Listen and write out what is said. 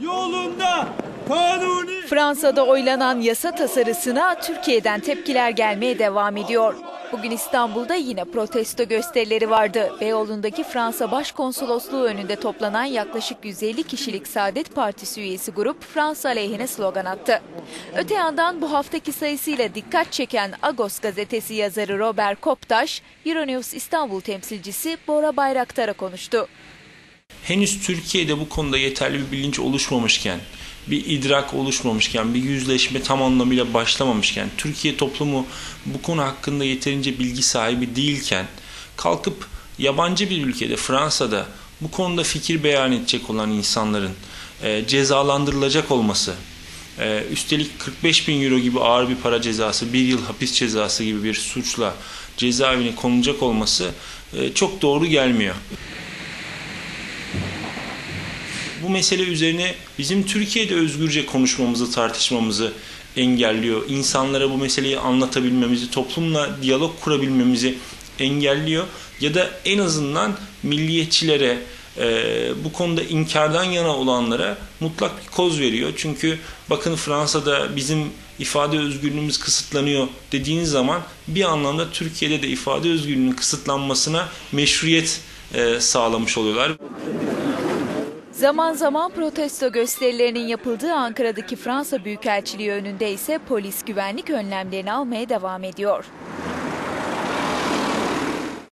yolunda kanuni Fransa'da oylanan yasa tasarısına Türkiye'den tepkiler gelmeye devam ediyor. Bugün İstanbul'da yine protesto gösterileri vardı. Beyoğlu'ndaki Fransa Başkonsolosluğu önünde toplanan yaklaşık 150 kişilik Saadet Partisi üyesi grup Fransa aleyhine slogan attı. Öte yandan bu haftaki sayısıyla dikkat çeken Agos gazetesi yazarı Robert Koptaş, Euronews İstanbul temsilcisi Bora Bayraktar'a konuştu. Henüz Türkiye'de bu konuda yeterli bir bilinç oluşmamışken, bir idrak oluşmamışken, bir yüzleşme tam anlamıyla başlamamışken, Türkiye toplumu bu konu hakkında yeterince bilgi sahibi değilken, kalkıp yabancı bir ülkede, Fransa'da bu konuda fikir beyan edecek olan insanların e, cezalandırılacak olması, e, üstelik 45 bin euro gibi ağır bir para cezası, bir yıl hapis cezası gibi bir suçla cezaevine konulacak olması e, çok doğru gelmiyor bu mesele üzerine bizim Türkiye'de özgürce konuşmamızı, tartışmamızı engelliyor. İnsanlara bu meseleyi anlatabilmemizi, toplumla diyalog kurabilmemizi engelliyor. Ya da en azından milliyetçilere, e, bu konuda inkardan yana olanlara mutlak bir koz veriyor. Çünkü bakın Fransa'da bizim ifade özgürlüğümüz kısıtlanıyor dediğiniz zaman bir anlamda Türkiye'de de ifade özgürlüğünün kısıtlanmasına meşruiyet e, sağlamış oluyorlar. Zaman zaman protesto gösterilerinin yapıldığı Ankara'daki Fransa Büyükelçiliği önünde ise polis güvenlik önlemlerini almaya devam ediyor.